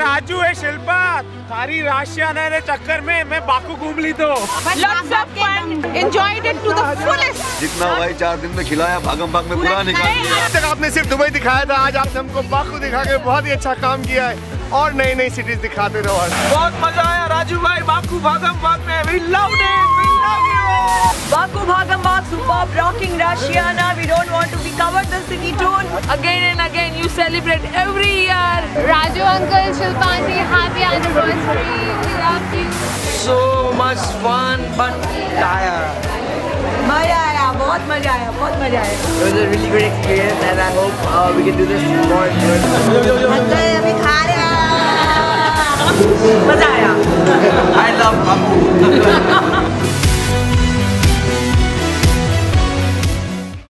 राजू है शिल्पा सारी राशिया आने चक्कर में मैं बाकू घूम ली तो. जितना भाई चार दिन में खिलाया भागम भाग में पूरा निकाल दिया तक आपने सिर्फ़ दुबई दिखाया था आज आपने हमको बाकू दिखा के बहुत ही अच्छा काम किया है और नई नई सिटीज़ दिखाते रहो बहुत मज़ा आया राजू भाई बाकू भागम भाग में we love it we love you Baku Bhagam Bhag, superb rocking Rashiana. We don't want to be celebrate every year. Raju uncle, Shilpanji, happy anniversary. We love you. so much fun but tired मजा आया बहुत मजा आया बहुत मजा आया it was a really great experience and I hope uh, we can do this more and more uncle अभी खा रहे हैं मजा आया I love Baku